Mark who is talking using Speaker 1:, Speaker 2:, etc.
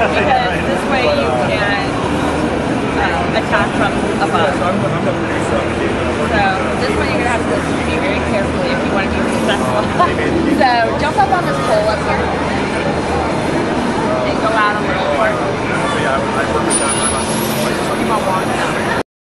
Speaker 1: because this way you can uh, attack from above. So this way you're gonna have to be very carefully if you want to be successful. so jump up on this pole up here.